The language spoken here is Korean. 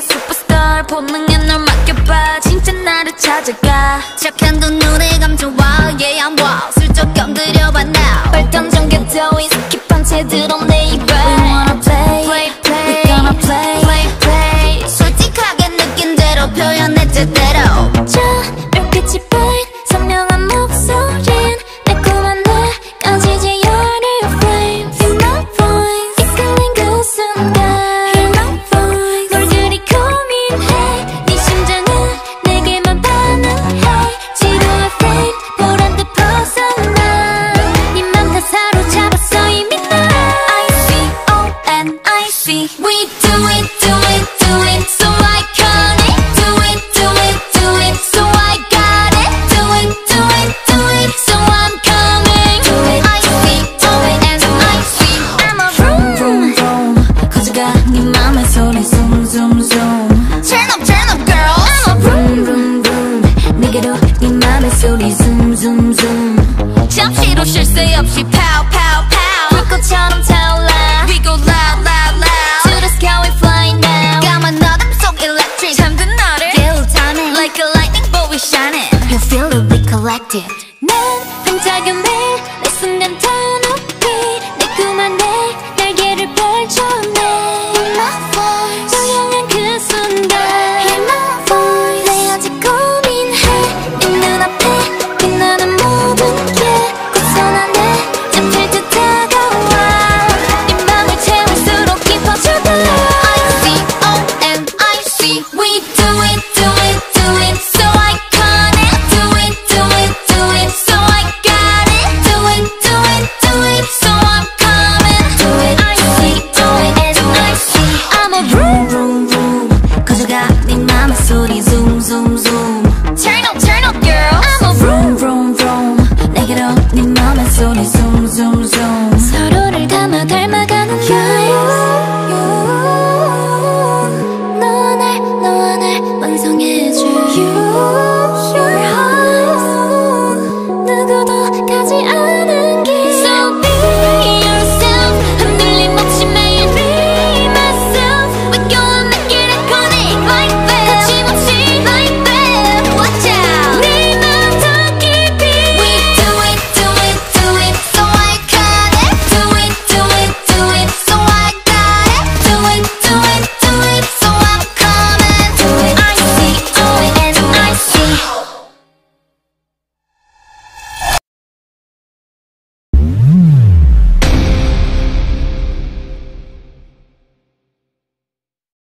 superstar 본능에 널 맡겨봐 진짜 나를 찾아가 착한 두눈 We wanna play, play, play We gonna play, play, play 솔직하게 느낀 대로 표현해 제대로 저 별빛이 bright see We do it do it do it so iconic Do it do it do it so I got it Do it do it do it so I'm coming Do it I see do it and I see I'm a vroom vroom vroom 가져가 네 맘의 소리 zoom zoom zoom Turn up turn up girls I'm a vroom vroom vroom 내게로 네 맘의 소리 zoom zoom zoom 잠시도 쉴 새 없이 pow pow pow 불꽃처럼 타올라 We go loud collected. 난 반짝였네